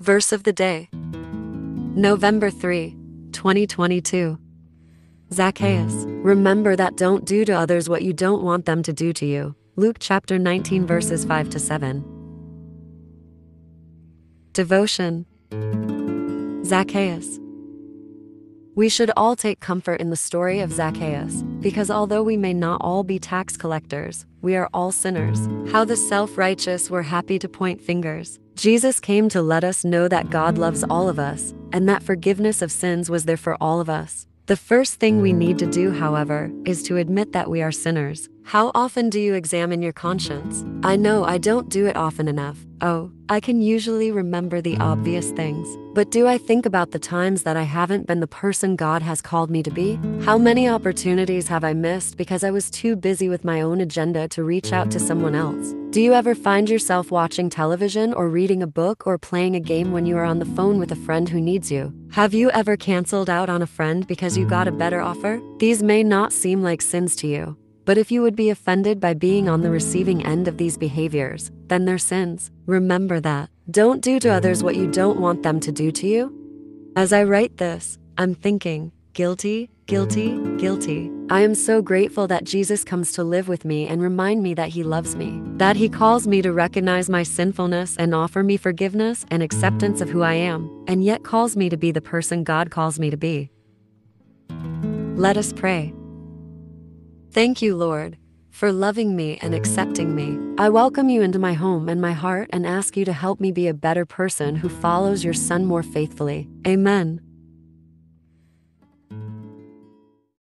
Verse of the day November 3, 2022. Zacchaeus, remember that don't do to others what you don't want them to do to you. Luke chapter 19, verses 5 to 7. Devotion Zacchaeus. We should all take comfort in the story of Zacchaeus, because although we may not all be tax collectors, we are all sinners. How the self righteous were happy to point fingers. Jesus came to let us know that God loves all of us, and that forgiveness of sins was there for all of us. The first thing we need to do, however, is to admit that we are sinners. How often do you examine your conscience? I know I don't do it often enough. Oh, I can usually remember the obvious things. But do I think about the times that I haven't been the person God has called me to be? How many opportunities have I missed because I was too busy with my own agenda to reach out to someone else? Do you ever find yourself watching television or reading a book or playing a game when you are on the phone with a friend who needs you? Have you ever canceled out on a friend because you got a better offer? These may not seem like sins to you, but if you would be offended by being on the receiving end of these behaviors, then they're sins. Remember that. Don't do to others what you don't want them to do to you. As I write this, I'm thinking, guilty, guilty, guilty. I am so grateful that Jesus comes to live with me and remind me that he loves me, that he calls me to recognize my sinfulness and offer me forgiveness and acceptance of who I am, and yet calls me to be the person God calls me to be. Let us pray. Thank you, Lord, for loving me and accepting me. I welcome you into my home and my heart and ask you to help me be a better person who follows your Son more faithfully. Amen.